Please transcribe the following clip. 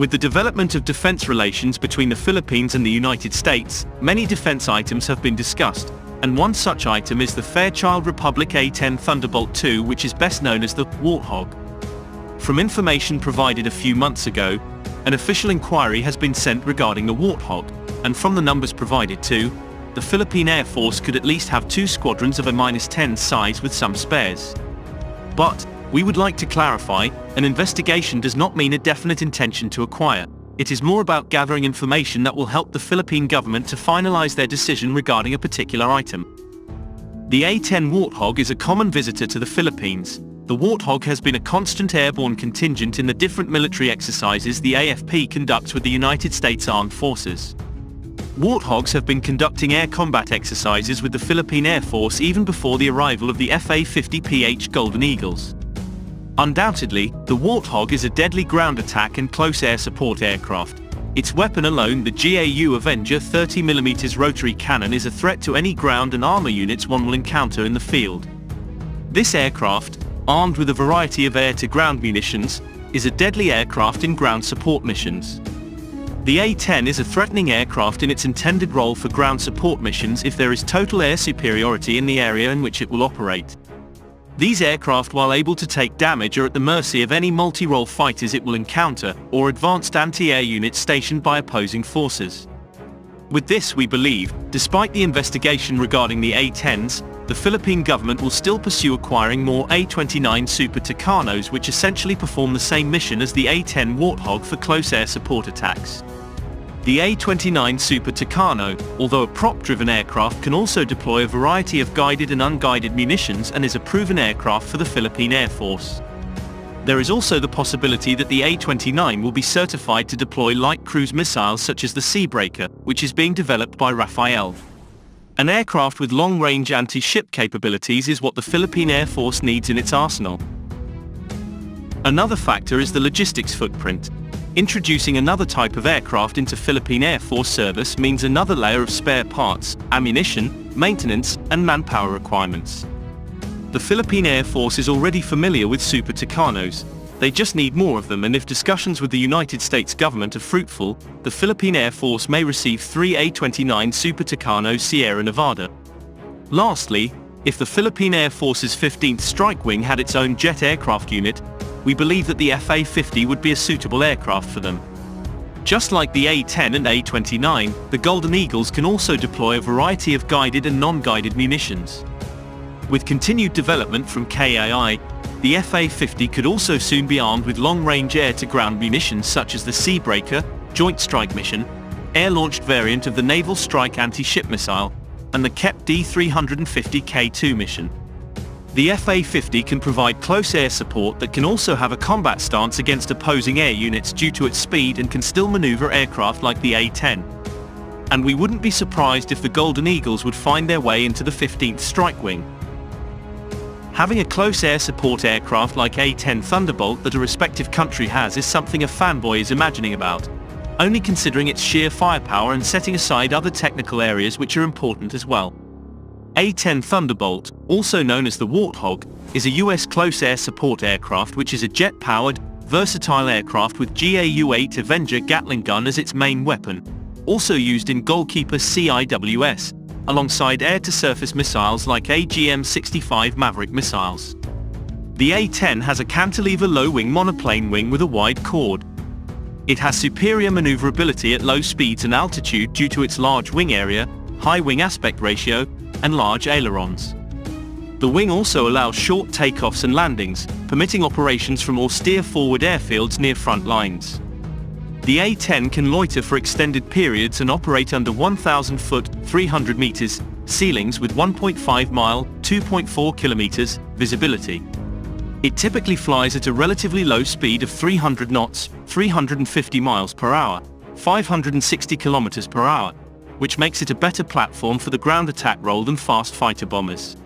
With the development of defense relations between the Philippines and the United States, many defense items have been discussed, and one such item is the Fairchild Republic A-10 Thunderbolt II which is best known as the Warthog. From information provided a few months ago, an official inquiry has been sent regarding the Warthog, and from the numbers provided too, the Philippine Air Force could at least have two squadrons of A-10 size with some spares. But, we would like to clarify, an investigation does not mean a definite intention to acquire. It is more about gathering information that will help the Philippine government to finalize their decision regarding a particular item. The A-10 Warthog is a common visitor to the Philippines. The Warthog has been a constant airborne contingent in the different military exercises the AFP conducts with the United States Armed Forces. Warthogs have been conducting air combat exercises with the Philippine Air Force even before the arrival of the FA-50PH Golden Eagles. Undoubtedly, the Warthog is a deadly ground attack and close air support aircraft. Its weapon alone, the GAU Avenger 30mm rotary cannon is a threat to any ground and armor units one will encounter in the field. This aircraft, armed with a variety of air-to-ground munitions, is a deadly aircraft in ground support missions. The A-10 is a threatening aircraft in its intended role for ground support missions if there is total air superiority in the area in which it will operate. These aircraft while able to take damage are at the mercy of any multi-role fighters it will encounter, or advanced anti-air units stationed by opposing forces. With this we believe, despite the investigation regarding the A-10s, the Philippine government will still pursue acquiring more A-29 Super Tucanos which essentially perform the same mission as the A-10 Warthog for close air support attacks. The A-29 Super Tucano, although a prop-driven aircraft can also deploy a variety of guided and unguided munitions and is a proven aircraft for the Philippine Air Force. There is also the possibility that the A-29 will be certified to deploy light cruise missiles such as the Seabreaker, which is being developed by Rafael. An aircraft with long-range anti-ship capabilities is what the Philippine Air Force needs in its arsenal. Another factor is the logistics footprint. Introducing another type of aircraft into Philippine Air Force service means another layer of spare parts, ammunition, maintenance, and manpower requirements. The Philippine Air Force is already familiar with Super Tucanos, they just need more of them and if discussions with the United States government are fruitful, the Philippine Air Force may receive three A-29 Super Tucano Sierra Nevada. Lastly, if the Philippine Air Force's 15th Strike Wing had its own jet aircraft unit, we believe that the FA-50 would be a suitable aircraft for them. Just like the A-10 and A-29, the Golden Eagles can also deploy a variety of guided and non-guided munitions. With continued development from KAI, the FA-50 could also soon be armed with long-range air-to-ground munitions such as the Seabreaker, Joint Strike Missile, air-launched variant of the Naval Strike Anti-Ship Missile, and the KEPD 350K2 mission. The FA-50 can provide close air support that can also have a combat stance against opposing air units due to its speed and can still maneuver aircraft like the A-10. And we wouldn't be surprised if the Golden Eagles would find their way into the 15th Strike Wing. Having a close air support aircraft like A-10 Thunderbolt that a respective country has is something a fanboy is imagining about, only considering its sheer firepower and setting aside other technical areas which are important as well. A-10 Thunderbolt, also known as the Warthog, is a US close air support aircraft which is a jet-powered, versatile aircraft with GAU-8 Avenger Gatling gun as its main weapon, also used in Goalkeeper CIWS, alongside air-to-surface missiles like AGM-65 Maverick missiles. The A-10 has a cantilever low-wing monoplane wing with a wide chord. It has superior maneuverability at low speeds and altitude due to its large wing area, high wing aspect ratio, and large ailerons. The wing also allows short takeoffs and landings, permitting operations from austere forward airfields near front lines. The A-10 can loiter for extended periods and operate under 1,000 foot 300 meters ceilings with 1.5 mile 2.4 kilometers visibility. It typically flies at a relatively low speed of 300 knots 350 miles per hour 560 kilometers per hour which makes it a better platform for the ground attack role than fast fighter bombers.